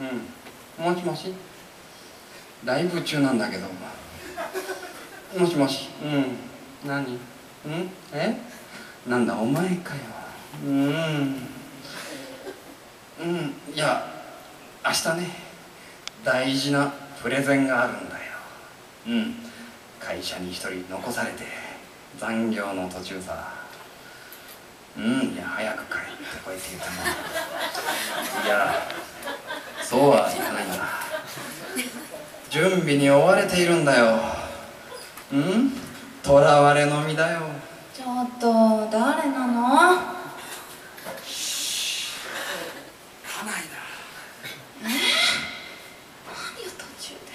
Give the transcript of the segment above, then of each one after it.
うん。もしもし。ライブ中なんだけど。もしもし。うん。何？うん？え？なんだお前かよ。うん。うん。いや明日ね大事なプレゼンがあるんだよ。うん。会社に一人残されて残業の途中さ。うん。いや早く帰ってこいって言っても。いやそうはいかないんだ準備に追われているんだよ。うん？囚われの身だよ。ちょっと誰なの？家内だ何よ途中で。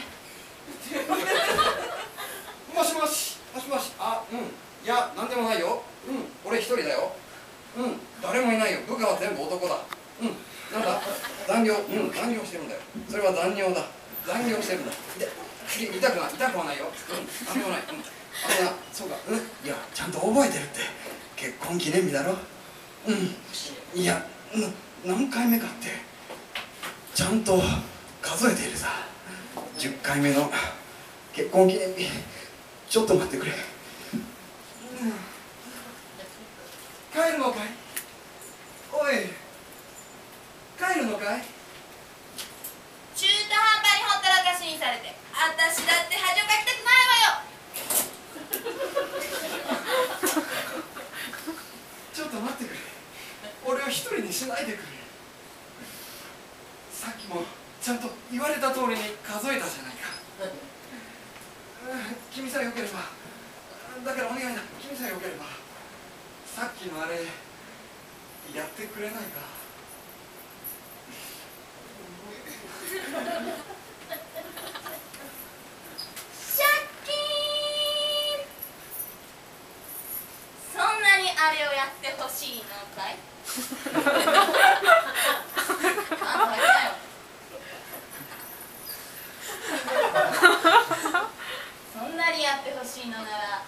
もしもしもしもし。あうん。いやなんでもないよ。うん。俺一人だよ。うん。誰もいないよ。部下は全部男だ。うんなんだ残業うん残業してるんだよ。それは残業だ。残業してるんだ。で痛くない。痛くはないよ。うん。なんでもない。うん。あのなそうか。うん。いやちゃんと覚えてるって。結婚記念日だろ。うん。いやな何回目かって。ちゃんと数えているさ。10回目の結婚記念日。ちょっと待ってくれ、うん。帰るのかいおい帰るのかい中途半端にほったらかしにされて私だって恥をかきたくないわよちょっと待ってくれ俺を一人にしないでくれさっきもちゃんと言われた通りに数えたじゃないか。君さえよければ。だからお願いだ。君さえよければ。さっきのあれやってくれないかシャッキーンそんなにあれをやってほしいのかいあんた入ったよそんなにやってほしいのなら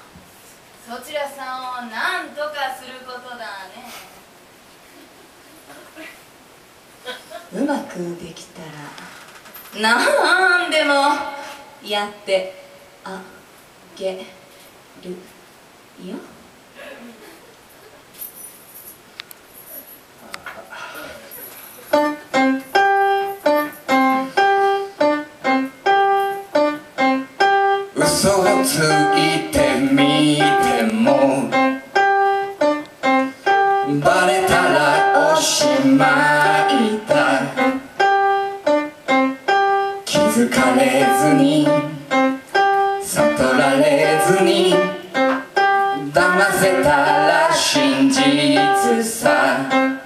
そちらさんを何とかすることだねうまくできたらなんでもやってあげるよ。嘘をついてみてもバレたらおしまいだ。かれずに悟られずに騙せたら真実さ。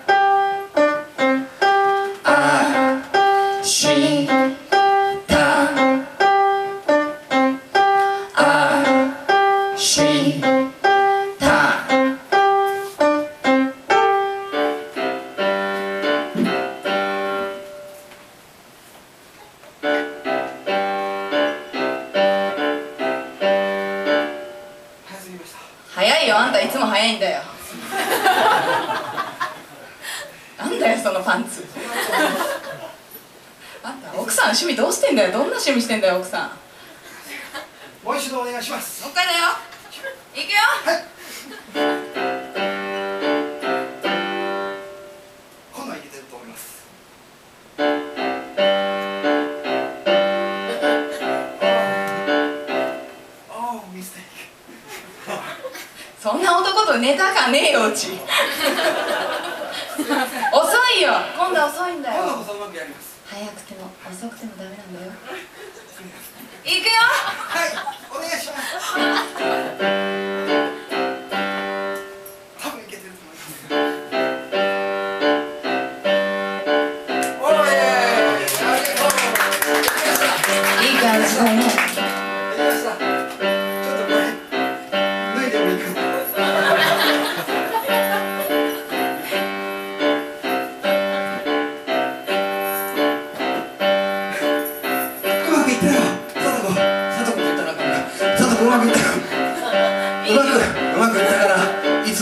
味どうしてんだよ？どんな趣味してんだよ？奥さん。もう一度お願いします。もう一回だよ。行くよ。今度はいけてると思います。そんな男とネタかねえようち。遅いよ。今度は遅いんだよ遅くてもダメなんだよ。行くよ。はいお願いします。多分いけてると思います。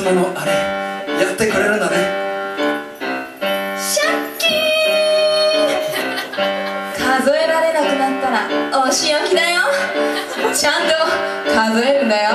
島のあれやってくれるんだね。借金数えられなくなったらお仕置きだよ。ちゃんと数えるんだよ。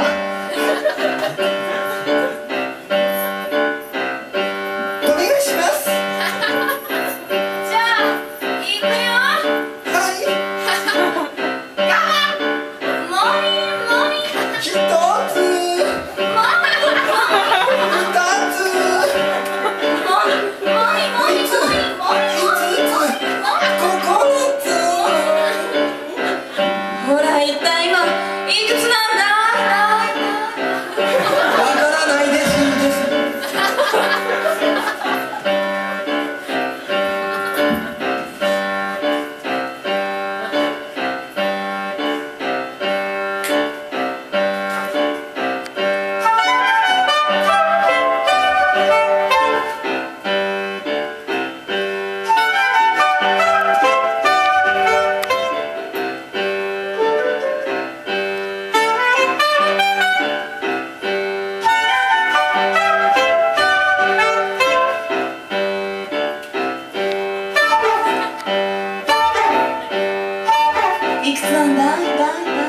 いくつなんだ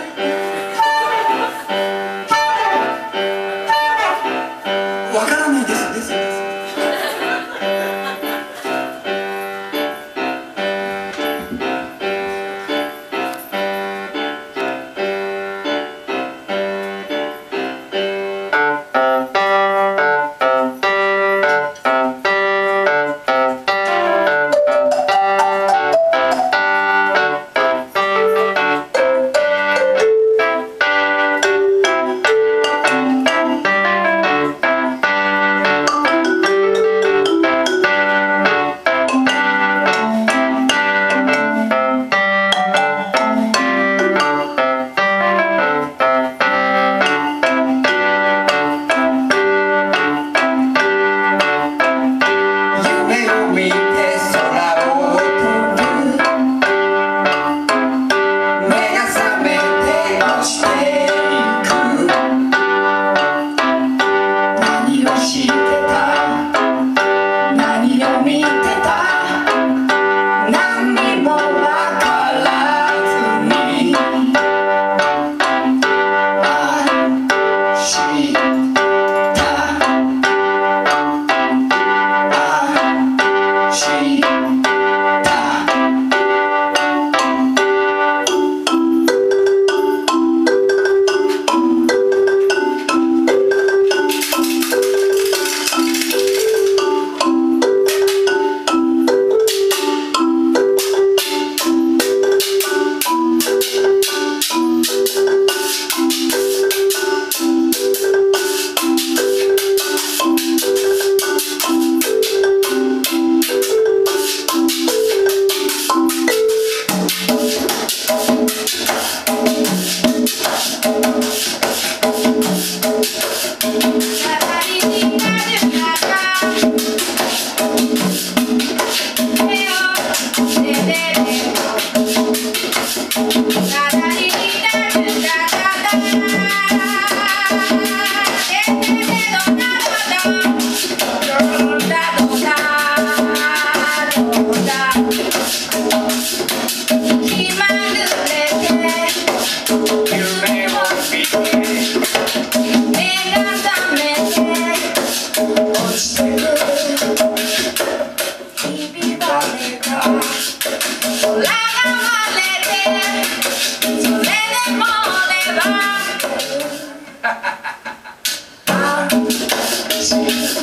Música